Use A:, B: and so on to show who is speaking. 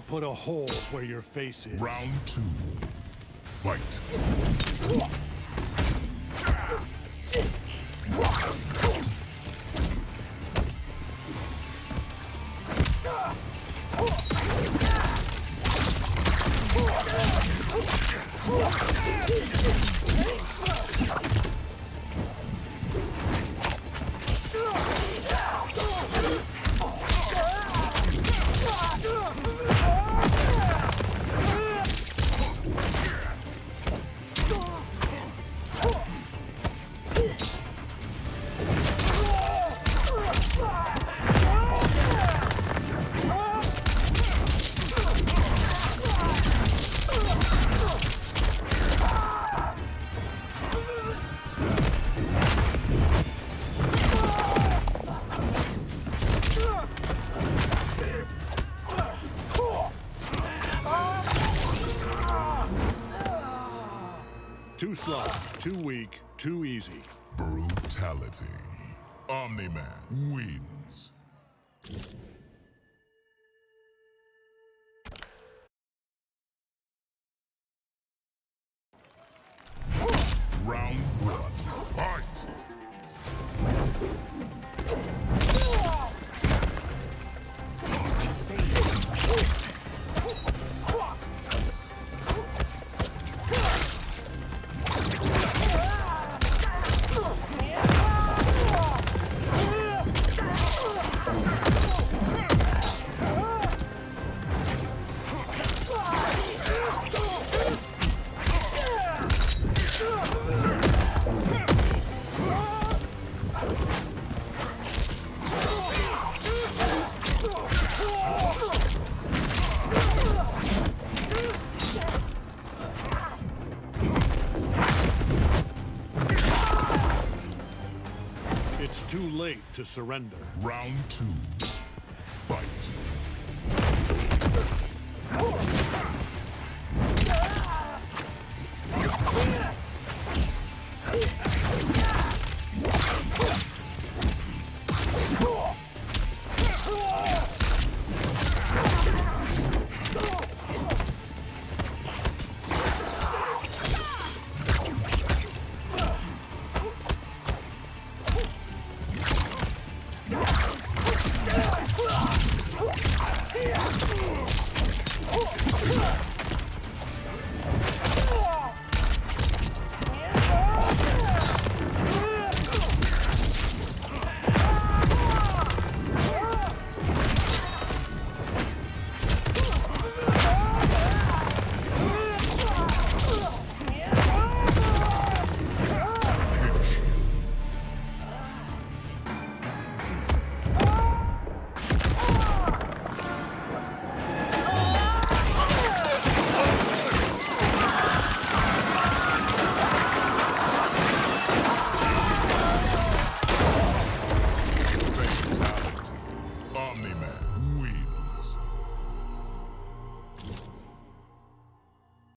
A: put a hole where your face is.
B: Round two. Fight.
A: Too slow, too weak, too easy.
B: Brutality. Omni-Man wins. Round one.
A: Too late to surrender.
B: Round two.